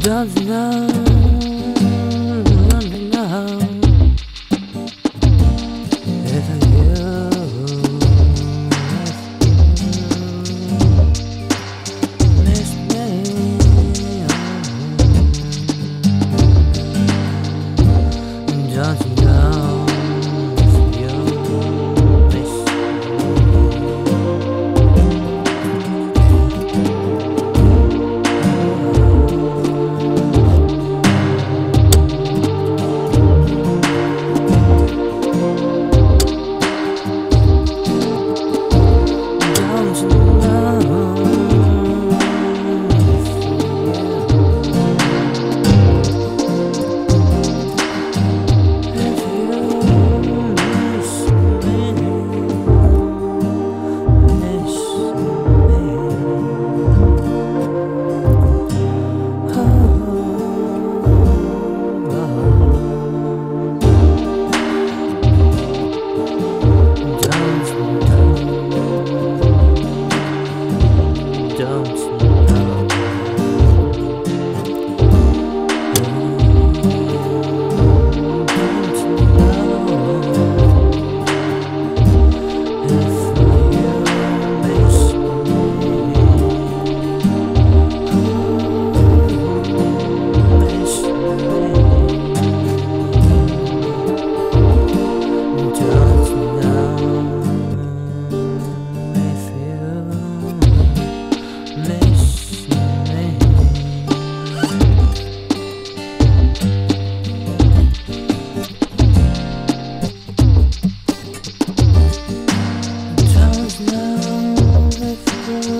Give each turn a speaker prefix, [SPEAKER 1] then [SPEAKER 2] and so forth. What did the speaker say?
[SPEAKER 1] Don't know, to